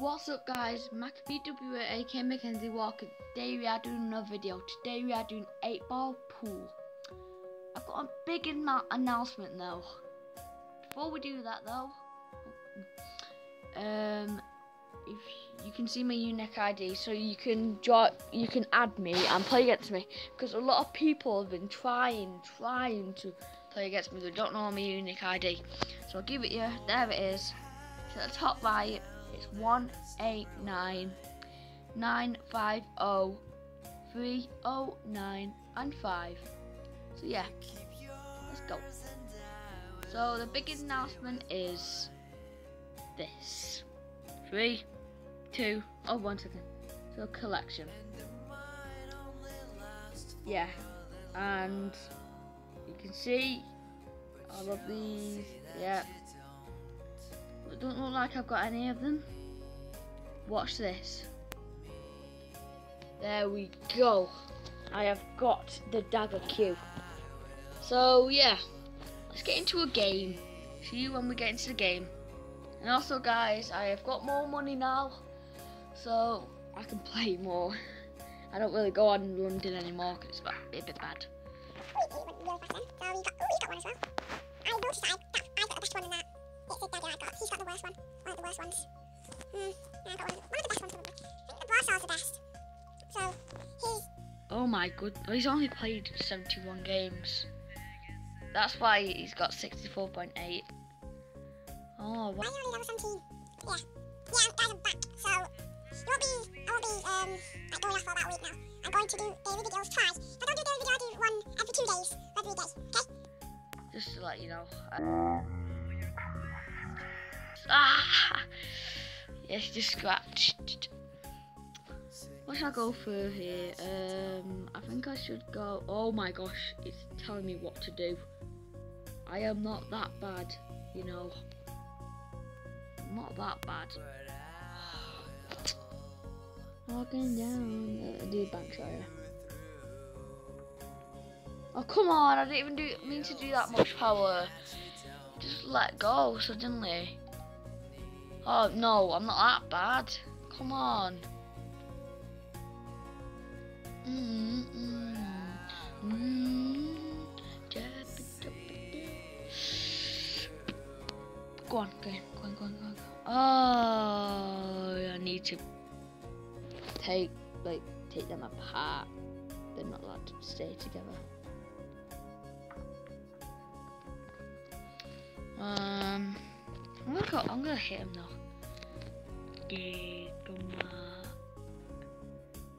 What's up guys, Macca PW aka Mackenzie Walker. Today we are doing another video. Today we are doing 8 ball pool. I've got a big announcement though. Before we do that though, um, if you can see my unique ID, so you can draw, you can add me and play against me because a lot of people have been trying, trying to play against me. They don't know my unique ID, so I'll give it you. There it is. To the top right it's 189 950 309 and 5. So yeah, let's go. So the big announcement is this. Three, two, oh one second. So collection. Yeah. And you can see all of these, yeah. Don't look like I've got any of them. Watch this. There we go. I have got the dagger cue. So yeah, let's get into a game. See you when we get into the game. And also guys, I have got more money now. So I can play more. I don't really go on London anymore because it's a bit bad. So we got, ooh, we got one as well. I noticed I, that, I got the best one in that. It's a dagger I got. He's got the worst one. One of the worst ones. Hmm. Yeah, I got one, one of the best ones probably. I think the Brarsaw's the best. So, he's... Oh my god. He's only played 71 games. That's why he's got 64.8. Oh, wow. I only level 17. Yeah. Yeah, guys, I'm back. So, it won't be, I won't be, um, like going off for about a week now. I'm going to do daily videos twice. If I don't do daily video, I'll do one every two days, every day, okay? Just to let you know. I Ah! Yes, just scratched. What should I go for here? Um, I think I should go. Oh my gosh, it's telling me what to do. I am not that bad, you know. I'm not that bad. Walking down the, the bank, sorry. Oh come on! I didn't even do mean to do that much power. Just let go suddenly. Oh, no, I'm not that bad. Come on. Mm on, go on, go on, go on, go on. Oh, I need to take, like, take them apart. They're not allowed to stay together. Um... I'm gonna go, I'm gonna hit him though. Yeah, come on.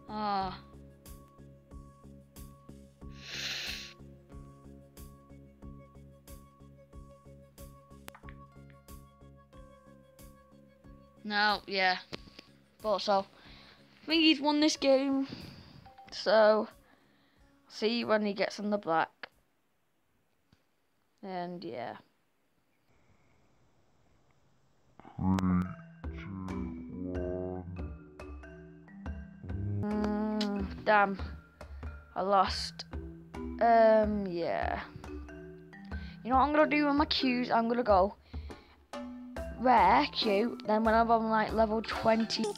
Ah. No, yeah. But so, I think he's won this game. So, see when he gets on the black. And yeah. Three, two, one. Mm, damn. I lost. Um, yeah. You know what I'm gonna do with my cues? I'm gonna go rare cue, then when I'm on like level 20. I'm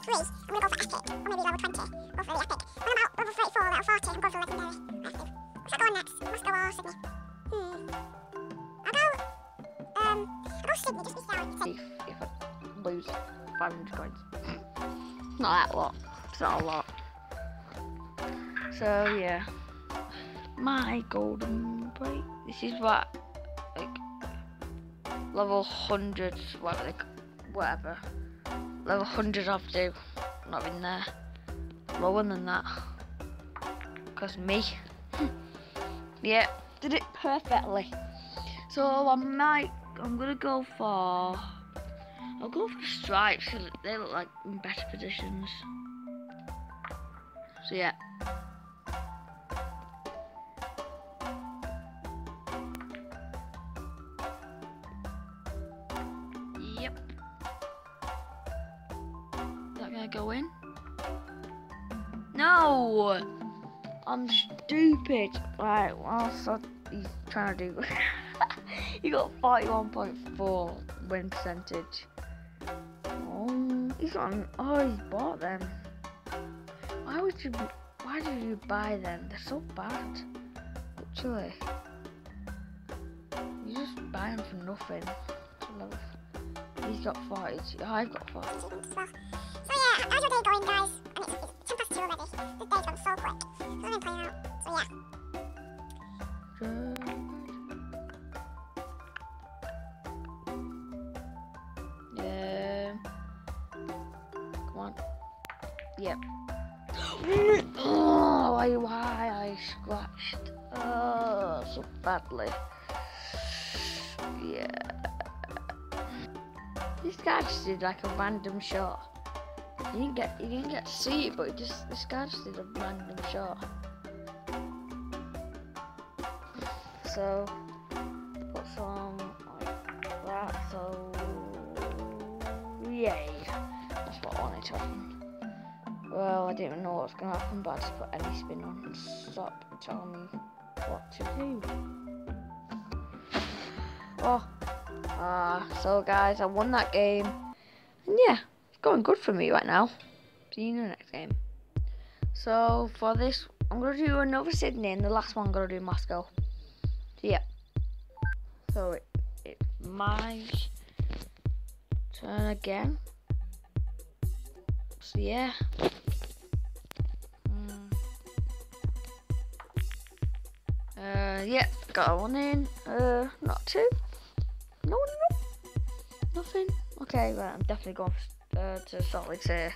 gonna go for epic, or maybe level 20. Go for the epic. When I'm out level 34, level 40, I'm going for legendary. What's that going next? Must go all Sydney. Hmm. I'll go, um, I'll go Sydney, just be safe. If I lose 500 coins. Hmm. not that lot. It's not a lot. So yeah, my golden break. This is what like level hundred, whatever, like, whatever. Level hundred I've do. Not in there. Lower than that. Cause me. yeah, did it perfectly. So I might. I'm gonna go for. I'll go for the stripes because they look like in better positions. So yeah. Yep. Is that gonna go in? No! I'm stupid. Right, what's he's trying to do? he got 41.4 win percentage. He's on. Oh, he's bought them. Why would you? Why did you buy them? They're so bad. Actually, you just buy them for nothing. He's got 40. I've got 40. So, so yeah, how's your day going, guys? And it's, it's 10 past 2 already. The day's gone so quick. Yep. oh, why, why I scratched oh, so badly. Yeah. This guy just did like a random shot. You didn't get you didn't get to see it, but just this guy just did a random shot. So put some like that. So yay, that's what I wanted to happen. Well, I didn't know what was gonna happen, but I just put any spin on. and Stop telling me what to do. Oh. Uh, so guys, I won that game. And yeah, it's going good for me right now. See you in the next game. So for this, I'm going to do another Sydney and the last one I'm going to do Moscow. So yeah. So it, it's my turn again. So yeah. Mm. Uh, yeah, got one in. Uh, not two. No, no, no. Nothing. Okay, well, I'm definitely going uh, to Salt Lake City.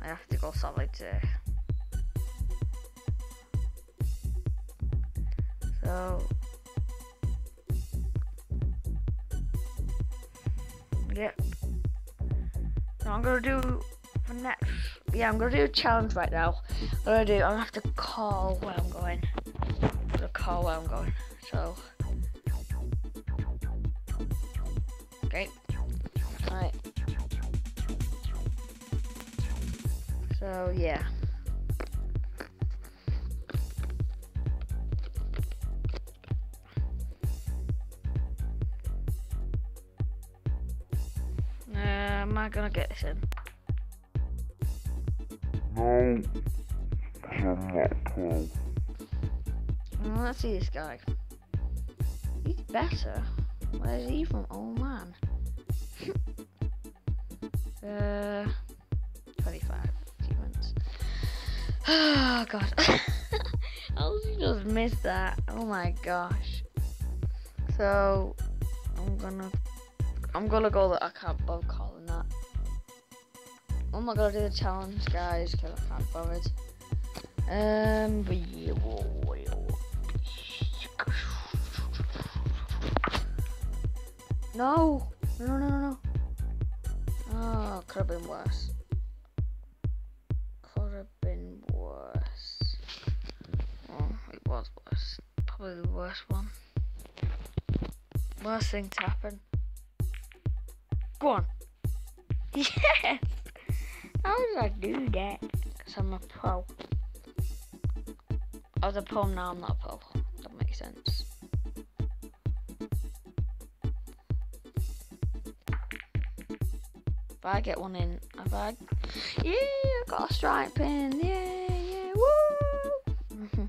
I have to go Salt Lake City. So, yeah. So I'm gonna do next. Yeah, I'm gonna do a challenge right now. I'm gonna do. I'm gonna have to call where I'm going. I'm gonna call where I'm going. So. Okay. Alright. So, yeah. Uh, am I gonna get this in? No, I'm not. Well, let's see this guy. He's better. Where's he from? Oh man. uh, 25 achievements. Oh god. How did you just miss that? Oh my gosh. So, I'm gonna, I'm gonna go that I can't that. I'm not gonna do the challenge, guys, because I can't bother. It. Um, but yeah, whoa, whoa. No! No, no, no, no. Oh, could have been worse. Could have been worse. Oh, it was worse. Probably the worst one. Worst thing to happen. Go on. Yes! How did I do that? Because I'm a pro. I was a pro, now I'm not a pro. That makes sense. If I get one in, if I, yeah, I got a stripe pin, yeah, yeah, woo!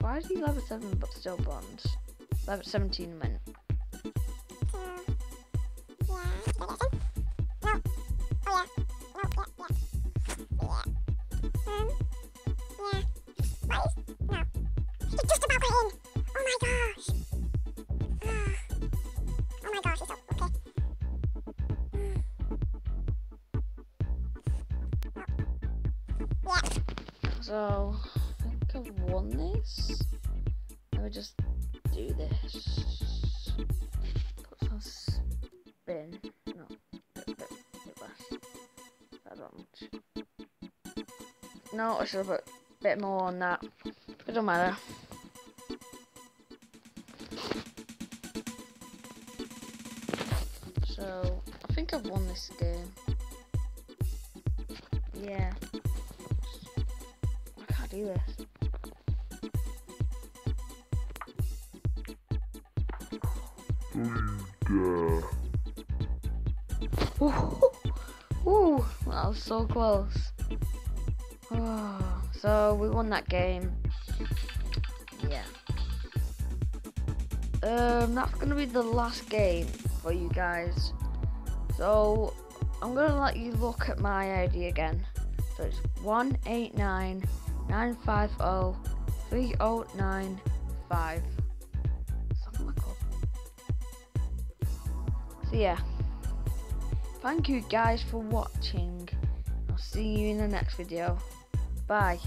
Why is he level 7 but still bronze? Level 17 meant. So, I think I've won this. Let me just do this. Put some spin. No, bit, bit, less. That much. No, I should have put a bit more on that. It don't matter. So, I think I've won this game. Yeah do this. Ooh, ooh, that was so close. Oh, so we won that game. Yeah. Um, that's gonna be the last game for you guys. So I'm gonna let you look at my ID again. So it's one eight nine nine five zero three zero nine five. Something like that. So yeah. Thank you guys for watching. I'll see you in the next video. Bye.